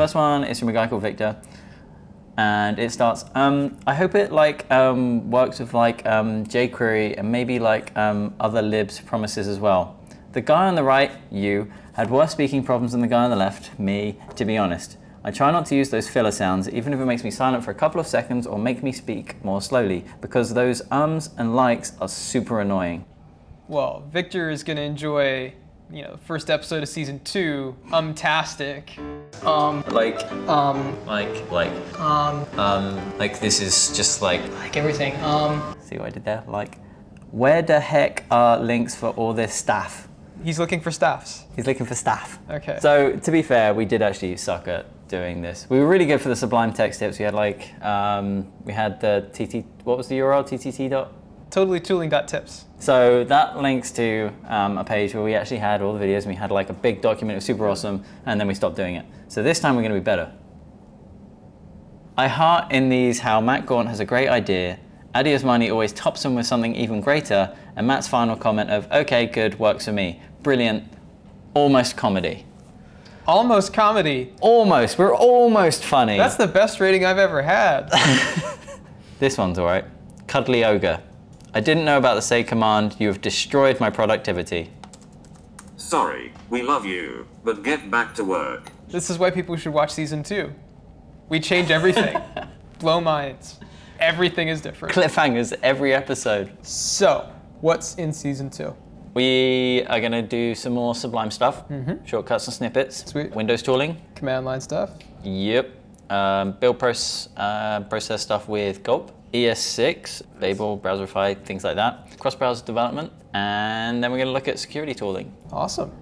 First one is from a guy called Victor, and it starts. Um, I hope it like um, works with like um, jQuery and maybe like um, other libs promises as well. The guy on the right, you, had worse speaking problems than the guy on the left, me. To be honest, I try not to use those filler sounds, even if it makes me silent for a couple of seconds or make me speak more slowly, because those ums and likes are super annoying. Well, Victor is gonna enjoy, you know, first episode of season two, Umtastic. Um, Like, um, like, like, um, um, like this is just like like everything. Um, See what I did there? Like, where the heck are links for all this stuff? he's looking for staffs. He's looking for staff. Okay. So to be fair, we did actually suck at doing this. We were really good for the Sublime text tips. We had like, um, we had the TT. What was the URL? TTT dot. Totally tooling.tips. So that links to um, a page where we actually had all the videos and we had like a big document. It was super awesome, and then we stopped doing it. So this time we're going to be better. I heart in these how Matt Gaunt has a great idea. Addy Osmani always tops him with something even greater, and Matt's final comment of "Okay, good, works for me, brilliant, almost comedy, Almost comedy. almost. We're almost funny." That's the best rating I've ever had. This one's all right. Cuddly Ogre. I didn't know about the say command. You have destroyed my productivity. Sorry, we love you, but get back to work. this is why people should watch season two. We change everything. Blow minds. Everything is different. Cliffhangers every episode. So, what's in season two? We are going to do some more Sublime stuff, shortcuts and snippets. Sweet. Windows tooling. Command line stuff. Yep. Um, build process, uh, process stuff with Gulp. ES6, Babel, Browserify, things like that. Cross-browser development. And then we're going to look at security tooling. Awesome.